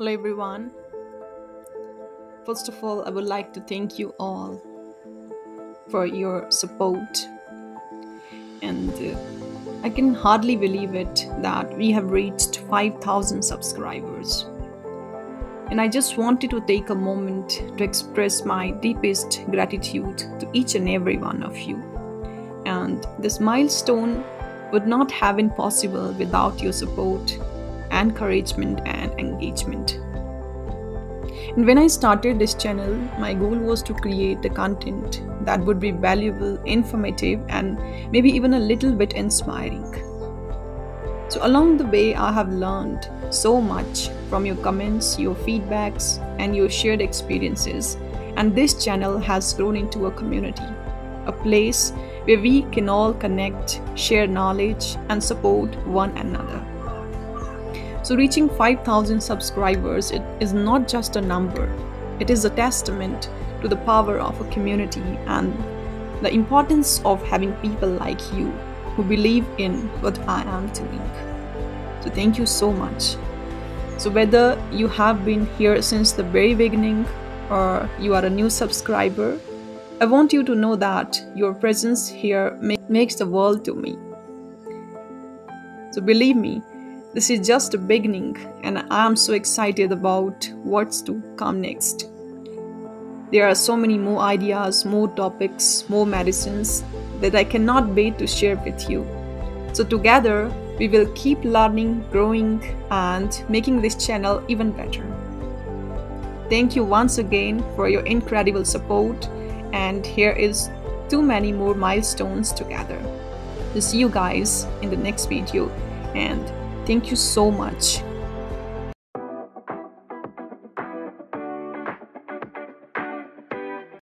Hello, everyone. First of all, I would like to thank you all for your support. And uh, I can hardly believe it that we have reached 5,000 subscribers. And I just wanted to take a moment to express my deepest gratitude to each and every one of you. And this milestone would not have been possible without your support encouragement and engagement. And when I started this channel, my goal was to create the content that would be valuable, informative, and maybe even a little bit inspiring. So, along the way, I have learned so much from your comments, your feedbacks, and your shared experiences. And this channel has grown into a community, a place where we can all connect, share knowledge, and support one another. So, reaching 5,000 subscribers it is not just a number, it is a testament to the power of a community and the importance of having people like you who believe in what I am doing. So, thank you so much. So, whether you have been here since the very beginning or you are a new subscriber, I want you to know that your presence here makes the world to me. So, believe me, this is just a beginning, and I'm so excited about what's to come next. There are so many more ideas, more topics, more medicines that I cannot wait to share with you. So, together, we will keep learning, growing, and making this channel even better. Thank you once again for your incredible support, and here is too many more milestones together. To see you guys in the next video, and Thank you so much.